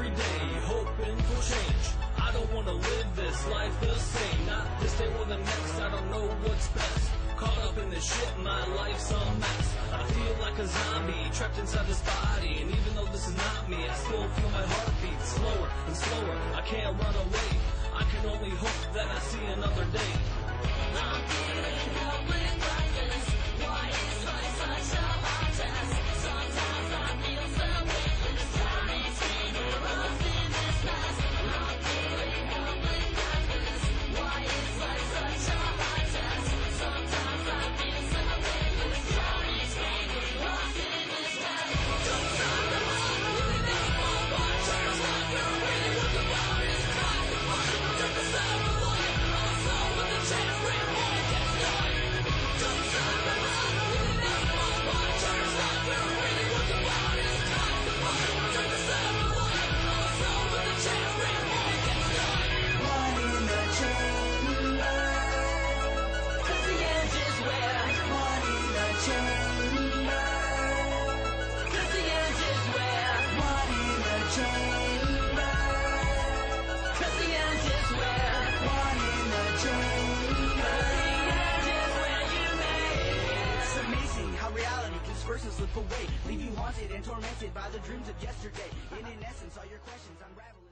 every day, hoping for change. I don't wanna live this life the same, not this day or the next, I don't know what's best. Caught up in this shit, my life's a mess. I feel like a zombie, trapped inside this body, and even though this is not me, I still feel my heartbeat slower and slower. I can't run away, I can only hope that I see another day. Disperses slip away, leave you haunted and tormented by the dreams of yesterday. In essence, all your questions unravel.